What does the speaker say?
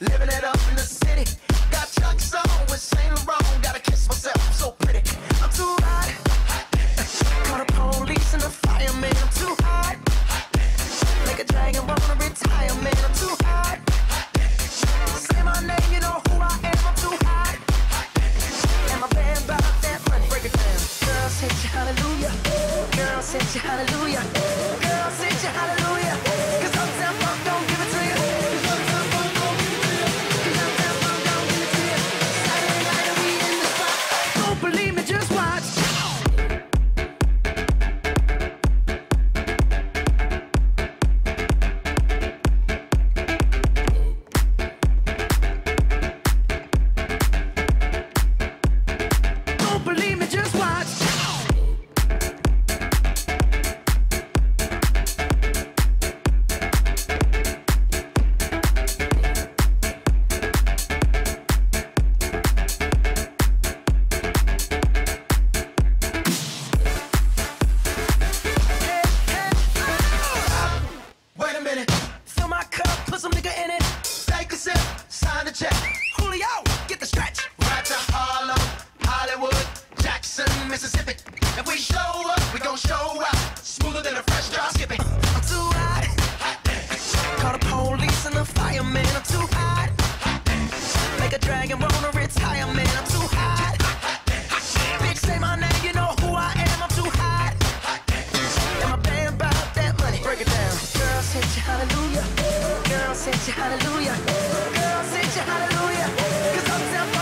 Living it up in the city. Got chucks on with Saint Laurent. Gotta kiss myself, I'm so pretty. I'm too hot. The police and the. I'm too hot. A dragon. I'm too hot. Say my name, you know who I am. I'm too hot. And my band. Break it down. Hallelujah. Girl, sent you hallelujah. Girl, sent you hallelujah. The check. Julio, get the stretch. Right to Harlem, Hollywood, Jackson, Mississippi. If we show up, we gon' show out. Smoother than a fresh drop Skippy. I'm too hot. hot Call the police and the fireman. I'm too hot. Make a dragon wanna retire, man. I'm too hot. Bitch, say my name, you know who I am. I'm too hot. And my band that money. Break it down. Girl, sent you hallelujah. Girl, sing you hallelujah. Girl, sing you hallelujah. Cause I'm